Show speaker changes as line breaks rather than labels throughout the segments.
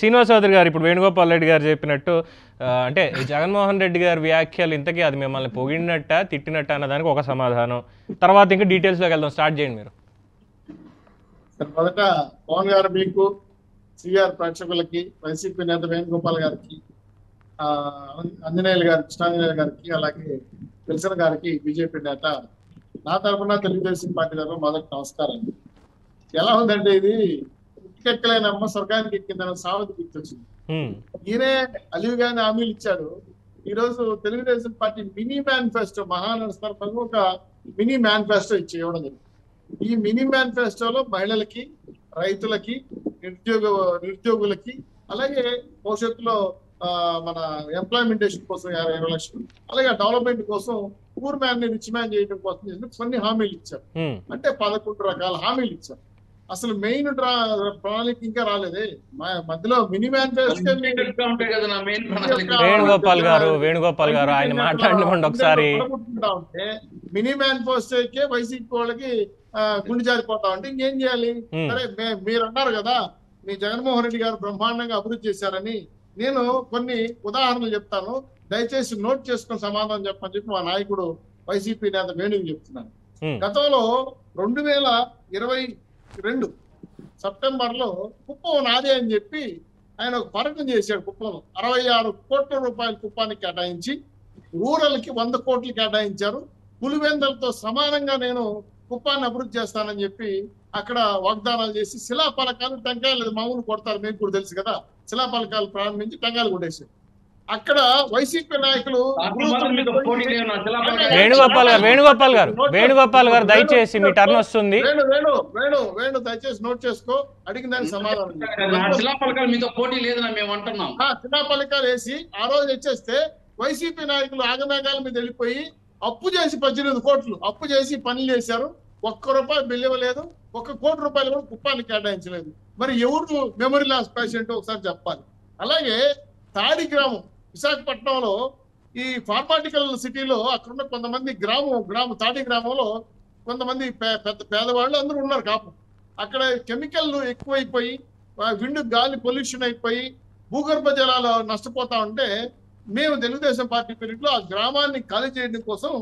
శ్రీనివాస్ చౌదరి గారు ఇప్పుడు వేణుగోపాల్ రెడ్డి గారు చెప్పినట్టు అంటే జగన్మోహన్ రెడ్డి గారి వ్యాఖ్యలు ఇంతకీ అది మిమ్మల్ని పొగిడినట్ట తిట్టినట్ట అన్నదానికి ఒక సమాధానం. తర్వాత ఇంకా డీటెయిల్స్లోకి వెళ్దాం. స్టార్ట్ చేయండి మీరు.
మొదట పవన్ గారు మీకు సిఆర్ ప్రేక్షకులకి వైసీపీ నేత వేణుగోపాల్ గారికి ఆంజనేయులు గారి కృష్ణాంజనేయులు గారికి అలాగే విల్సన్ గారికి బీజేపీ నేత నా తరఫున తెలుగుదేశం పార్టీ తరఫున మొదటి నమస్కారం. ఎలా ఉందంటే ఇది? ఉట్టికెక్కలేనమ్మ స్వర్గానికి ఎక్కిందన్న సామెత గుర్తొచ్చింది. ఈయనే అలివి గాని హామీలు ఇచ్చాడు. ఈ రోజు తెలుగుదేశం పార్టీ మినీ మేనిఫెస్టో మహానరస్పరంగా ఒక మినీ మేనిఫెస్టో ఇచ్చి ఇవ్వడం జరిగింది. ఈ మినీ మేనిఫెస్టోలో మహిళలకి రైతులకి నిరుద్యోగ నిరుద్యోగులకి అలాగే భవిష్యత్తులో మన ఎంప్లాయ్మెంటేషన్ కోసం ఇరవై ఇరవై లక్షలు అలాగే డెవలప్మెంట్ కోసం పూర్ మ్యాన్ని రిచ్ మ్యాన్ చేయడం కోసం కొన్ని హామీలు ఇచ్చారు. అంటే పదకొండు రకాల హామీలు ఇచ్చారు. అసలు మెయిన్ డ్రా ప్రణాళిక ఇంకా రాలేదే. మా- మధ్యలో మినీ
వేణుగోపాల్ గారు వేణుగోపాల్ గారు ఆయన మాట్లాడినవ్వండి ఒకసారి.
మినీ మ్యాన్ పోస్టే వైసీపీ వాళ్ళకి గుండె జారిపోతా ఉంటే ఇంకేం చేయాలి. సరే మీరు అన్నారు కదా మీ జగన్మోహన్ రెడ్డి గారు బ్రహ్మాండంగా అభివృద్ధి చేశారని. నేను కొన్ని ఉదాహరణలు చెప్తాను. దయచేసి నోట్ చేసుకుని సమాధానం చెప్పని చెప్పి మా నాయకుడు వైసీపీ నేత వేణువు చెప్తున్నాను. గతంలో రెండు వేల ఇరవై రెండు. సెప్టెంబర్లో కుప్పం నాదే అని చెప్పి ఆయన ఒక పర్యటన చేశాడు కుప్పంలో. అరవై ఆరు కోట్ల రూపాయల కుప్పానికి కేటాయించి రూరల్కి వంద కోట్లు కేటాయించారు. పులివెందలతో సమానంగా నేను కుప్పాన్ని అభివృద్ధి చేస్తానని చెప్పి అక్కడ వాగ్దానాలు చేసి శిలా పలకాలు టెంకాయలు మామూలు కొడతారు మీకు కూడా తెలుసు కదా. శిలా పలకాలు ప్రారంభించి టెంకాయలు కొట్టేశారు. అక్కడ వైసీపీ నాయకులు.
వేణుగోపాల్ గారు వేణుగోపాల్ గారు వేణుగోపాల్ గారు దయచేసి మీ టర్న్ వస్తుంది.
వేణు వేణు వేణు వేణు దయచేసి నోట్ చేసుకో. అడిగిన దానికి సమాధానం
మీతో పోటీ లేదని మేము అంటున్నాం.
ఆ చిన్న పలకాలు వేసి ఆ రోజు వచ్చేస్తే వైసీపీ నాయకులు ఆగమేఘాల మీద వెళ్ళిపోయి అప్పు చేసి పద్దెనిమిది కోట్లు అప్పు చేసి పనులు చేశారు. ఒక్క రూపాయి బిల్లు ఇవ్వలేదు. ఒక్క కోటి రూపాయలు కూడా కుప్పానికి కేటాయించలేదు. మరి ఎవరు మెమరీ లాస్ పేషెంట్? ఒకసారి చెప్పాలి. అలాగే తాడి గ్రామం విశాఖపట్నంలో ఈ ఫార్మాటికల్ సిటీలో అక్కడున్న కొంతమంది గ్రామం గ్రామం తాటి గ్రామంలో కొంతమంది పే- పెద్ద పేదవాళ్ళు అందరూ ఉన్నారు కాపు. అక్కడ కెమికల్ ఎక్కువైపోయి విండు గాలి పొల్యూషన్ అయిపోయి భూగర్భ జలాలు నష్టపోతా ఉంటే మేము తెలుగుదేశం పార్టీ పీరియడ్లో ఆ గ్రామాన్ని ఖాళీ చేయడం కోసం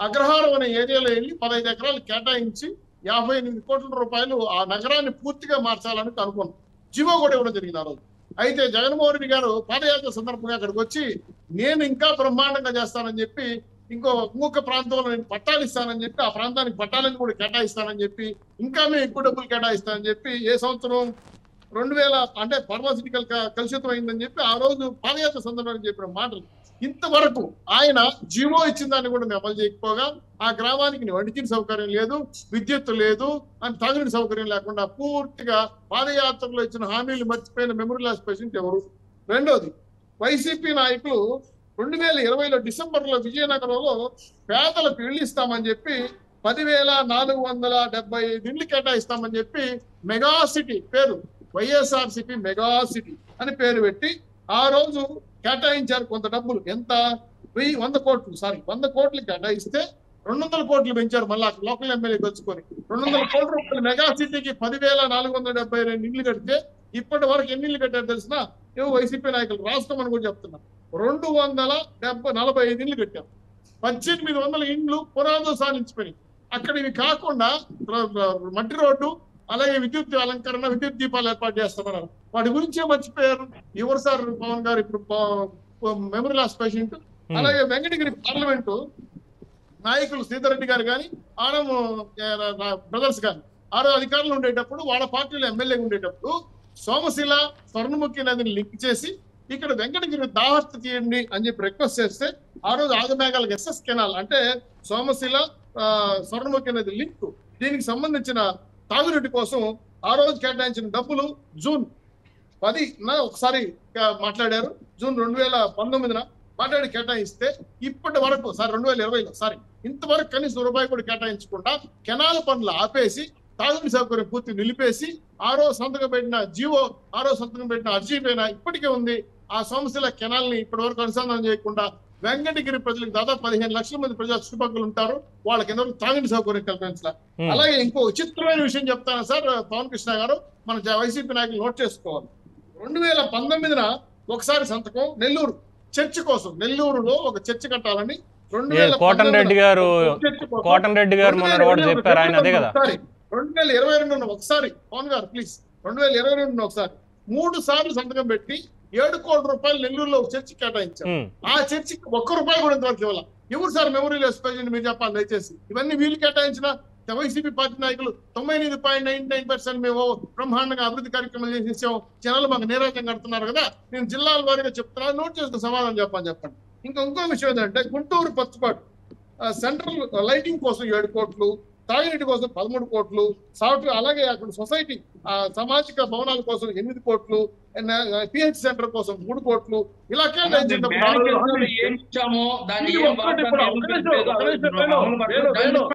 అగ్రహారం అనే ఏరియాలో వెళ్ళి పదహైదు ఎకరాలు కేటాయించి యాభై ఎనిమిది కోట్ల రూపాయలు ఆ నగరాన్ని పూర్తిగా మార్చాలని అనుకున్నాం. జీవో కూడా ఇవ్వడం జరిగింది ఆ రోజు. అయితే జగన్మోహన్ రెడ్డి గారు పాదయాత్ర సందర్భంగా అక్కడికి వచ్చి నేను ఇంకా బ్రహ్మాండంగా చేస్తానని చెప్పి ఇంకో ఇంకొక ప్రాంతంలో నేను పట్టాలు ఇస్తానని చెప్పి ఆ ప్రాంతానికి పట్టాలను కూడా కేటాయిస్తానని చెప్పి ఇంకా మేము ఎక్కువ డబ్బులు కేటాయిస్తానని చెప్పి ఏ సంవత్సరం రెండు వేల అంటే ఫార్మాసిటికల్ కలుషితం అయిందని చెప్పి ఆ రోజు పాదయాత్ర సందర్భంగా చెప్పిన మాటలు. ఇంతవరకు ఆయన జీవో ఇచ్చిన దాన్ని కూడా మేము అమలు చేయకపోగా ఆ గ్రామానికి వంటించిన సౌకర్యం లేదు విద్యుత్ లేదు అని తాగునీటి సౌకర్యం లేకుండా పూర్తిగా పాదయాత్రలో ఇచ్చిన హామీలు మర్చిపోయిన మెమరీ పేషెంట్ ఎవరు? రెండోది వైసీపీ నాయకులు రెండు వేల ఇరవైలో డిసెంబర్లో విజయనగరంలో పేదలకు ఇళ్ళు ఇస్తామని చెప్పి పదివేల నాలుగు వందల డెబ్బై ఐదు ఇండ్లు కేటాయిస్తామని చెప్పి మెగా సిటీ పేరు వైఎస్ఆర్ సిటీ మెగా సిటీ అని పేరు పెట్టి ఆ రోజు కేటాయించారు కొంత డబ్బులు. ఎంత? వెయ్యి వంద కోట్లు సారీ వంద కోట్లు కేటాయిస్తే రెండు వందల కోట్లు పెంచారు మళ్ళీ అక్కడ లోకల్ ఎమ్మెల్యే తెచ్చుకొని రెండు వందల కోట్ల రూపాయలు మెగా సిటీకి పదివేల నాలుగు వందల డెబ్బై రెండు ఇళ్ళు కడితే ఇప్పటి వరకు ఎన్ని ఇళ్ళు కట్టారు తెలిసిన? ఏవో వైసీపీ నాయకులు రాష్ట్రం అని కూడా చెప్తున్నారు. రెండు వందల డెబ్బై నలభై ఐదు ఇళ్ళు కట్టారు. పద్దెనిమిది వందల ఇండ్లు పునాదులు సాధించిపోయి అక్కడ ఇవి కాకుండా మట్టి రోడ్డు అలాగే విద్యుత్ అలంకరణ విద్యుత్ దీపాలు ఏర్పాటు చేస్తున్నారు. వాటి గురించే మర్చిపోయారు. ఎవరు సార్? పవన్ గారు ఇప్పుడు మెమరీ లాస్ పేషెంట్. అలాగే వెంకటగిరి పార్లమెంటు నాయకులు శ్రీధర్ రెడ్డి గారు కానీ ఆనం బ్రదర్స్ కానీ ఆరో అధికారులు ఉండేటప్పుడు వాళ్ళ పార్టీలో ఎమ్మెల్యే ఉండేటప్పుడు సోమశిల స్వర్ణముఖి నదిని లింక్ చేసి ఇక్కడ వెంకటగిరి దాహస్తి తీయండి అని చెప్పి రిక్వెస్ట్ చేస్తే ఆ రోజు ఆగమేఘాలకు ఎస్ఎస్ కెనాల్ అంటే సోమశిల స్వర్ణముఖి నది లింక్ దీనికి సంబంధించిన తాగునీటి కోసం ఆ రోజు కేటాయించిన డబ్బులు జూన్ పది ఒకసారి మాట్లాడారు. జూన్ రెండు వేల పంతొమ్మిదిన మాట్లాడి కేటాయిస్తే ఇప్పటి వరకు సార్ రెండు వేల ఇరవైలో సారీ ఇంతవరకు కనీసం రూపాయి కూడా కేటాయించకుండా కెనాల్ పనులు ఆపేసి తాగునీటి సౌకర్యం పూర్తి నిలిపేసి ఆరో సంతకం పెట్టిన జీవో ఆరో సంతకం పెట్టిన అర్జీ పైన ఇప్పటికే ఉంది. ఆ సమస్యల కెనాల్ని ఇప్పటి వరకు అనుసంధానం చేయకుండా వెంకటగిరి ప్రజలకు దాదాపు పదిహేను లక్షల మంది ప్రజలు చుట్టుపక్కల ఉంటారు. వాళ్ళకి ఎంతో తాగునీటి సౌకర్యం కల్పించాలి. అలాగే ఇంకో విచిత్రమైన విషయం చెప్తాను సార్ పవన్ కృష్ణ గారు మన వైసీపీ నాయకులు నోట్ చేసుకోవాలి. రెండు వేల పంతొమ్మిదిన ఒకసారి సంతకం నెల్లూరు. చర్చ్ కోసం నెల్లూరులో ఒక చర్చ్ కట్టాలని రెండు వేల
కోటన్ రెడ్డి గారు కోటన్ రెడ్డి గారు చెప్పారు ఆయన అదే కదా?
రెండు వేల ఇరవై రెండు ఒకసారి పవన్ గారు ప్లీజ్ రెండు వేల ఇరవై రెండు ఒకసారి మూడు సార్లు సంతకం పెట్టి ఏడు కోట్ల రూపాయలు నెల్లూరులో ఒక చర్చి కేటాయించారు. ఆ చర్చికి ఒక్క రూపాయి కూడా ఇంతవరకు ఇవ్వాలి. ఎవరు సార్ మెమరీ ప్రెసిడెంట్ మీరు చెప్పాలి దయచేసి? ఇవన్నీ వీళ్ళు కేటాయించిన వైసీపీ పార్టీ నాయకులు తొంభై ఎనిమిది పాయింట్ నైన్ నైన్ పర్సెంట్ మేము బ్రహ్మాండంగా అభివృద్ధి కార్యక్రమాలు చేసేసాం జనాలు మాకు నీరాజం కడుతున్నారు కదా నేను జిల్లాల వారీగా చెప్తున్నా నోట్ చేసుకుని సమాధానం చెప్పని చెప్పండి. ఇంకా ఇంకో విషయం ఏంటంటే గుంటూరు పచ్చుపాటు సెంట్రల్ లైటింగ్ కోసం ఏడు కోట్లు తాగినీటి కోసం పదమూడు కోట్లు సాఫ్ట్వేర్ అలాగే అక్కడ సొసైటీ ఆ, సామాజిక భవనాల కోసం ఎనిమిది కోట్లు పిహెచ్ సెంటర్ కోసం మూడు కోట్లు. ఇలా కేటాయించినప్పుడు